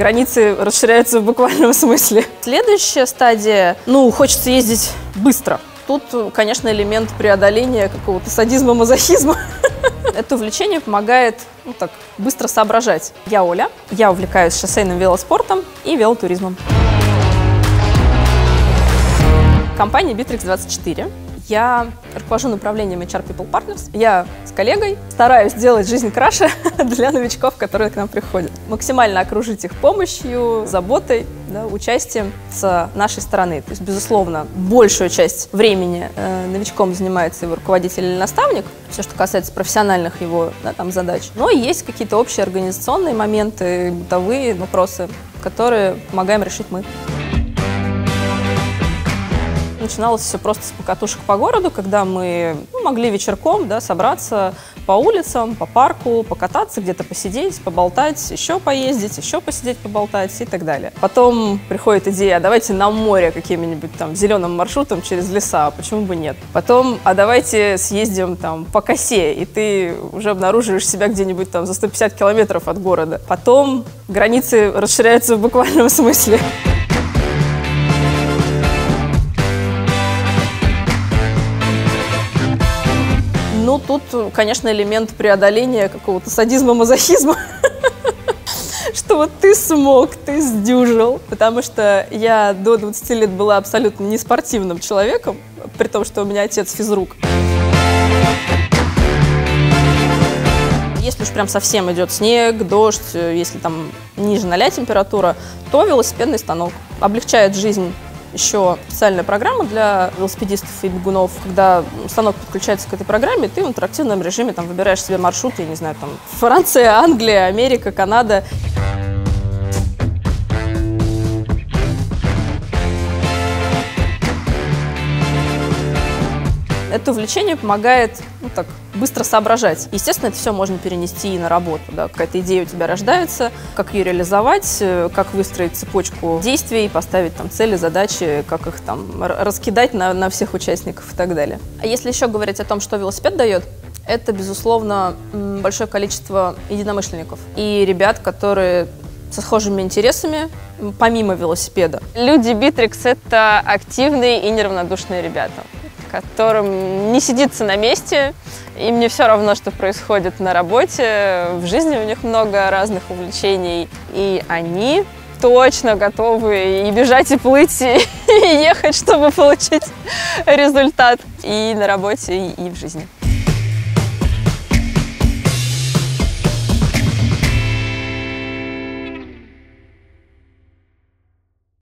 границы расширяются в буквальном смысле. Следующая стадия, ну, хочется ездить быстро. Тут, конечно, элемент преодоления какого-то садизма, мазохизма. Это увлечение помогает ну, так, быстро соображать. Я Оля, я увлекаюсь шоссейным велоспортом и велотуризмом. Компания Bittrex 24 я руковожу направлением HR People Partners. Я с коллегой стараюсь сделать жизнь краше для новичков, которые к нам приходят. Максимально окружить их помощью, заботой, да, участием с нашей стороны. То есть, безусловно, большую часть времени э, новичком занимается его руководитель или наставник, все, что касается профессиональных его да, там, задач. Но есть какие-то общие организационные моменты, бытовые вопросы, которые помогаем решить мы. Начиналось все просто с покатушек по городу, когда мы ну, могли вечерком да, собраться по улицам, по парку, покататься, где-то посидеть, поболтать, еще поездить, еще посидеть, поболтать и так далее. Потом приходит идея, а давайте на море каким-нибудь там зеленым маршрутом через леса, а почему бы нет? Потом, а давайте съездим там по косе, и ты уже обнаруживаешь себя где-нибудь там за 150 километров от города. Потом границы расширяются в буквальном смысле. Тут, конечно, элемент преодоления какого-то садизма, мазохизма. Что вот ты смог, ты сдюжил. Потому что я до 20 лет была абсолютно не спортивным человеком, при том, что у меня отец физрук. Если уж прям совсем идет снег, дождь, если там ниже 0 температура, то велосипедный станок облегчает жизнь еще специальная программа для велосипедистов и бегунов, когда станок подключается к этой программе, ты в интерактивном режиме там выбираешь себе маршрут, я не знаю, там Франция, Англия, Америка, Канада. Это увлечение помогает ну, так, быстро соображать. Естественно, это все можно перенести и на работу. Да? Какая-то идея у тебя рождается, как ее реализовать, э, как выстроить цепочку действий, поставить там цели, задачи, как их там раскидать на, на всех участников и так далее. А если еще говорить о том, что велосипед дает, это, безусловно, большое количество единомышленников и ребят, которые со схожими интересами, помимо велосипеда. Люди Битрикс — это активные и неравнодушные ребята которым не сидится на месте, им не все равно, что происходит на работе, в жизни у них много разных увлечений, и они точно готовы и бежать, и плыть, и, ехать, чтобы получить результат и на работе, и в жизни.